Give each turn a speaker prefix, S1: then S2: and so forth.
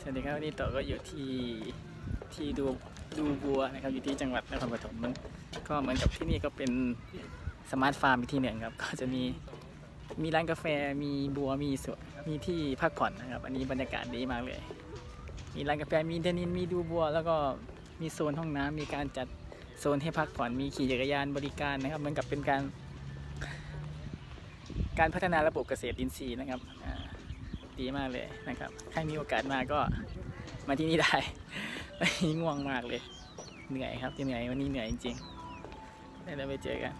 S1: สวัสดีครับวันนี้ต่อก็อยู่ที่ที่ดูดูบัวนะครับอยู่ที่จังหวัดนครปฐมมันก็เหมือนกับที่นี่ก็เป็น smart farm อีกที่หนึ่งครับ ก็จะมีมีร้านกาแฟมีบัวมีสวนมีที่พักผ่อนนะครับ อันนี้บรรยากาศดีมากเลย มีร้านกาแฟมีเทนนินมีดูบัว แล้วก็มีโซนห้องน้ำมีการจัดโซนให้พักผ่อนมีขี่จักรยานบริการนะครับเหมือนกับเป็นการ การพัฒนาระบบเกษตรอินทรีย์นะครับอ่า ดีมากเลยนะครับใครมีโอกาสมาก็มาที่นี่ได้วันนี้ง่วงมากเลย เหนื่อยครับเหนื่อยวันนี้เหนื่อยจริงๆแล้วไปเจอกัน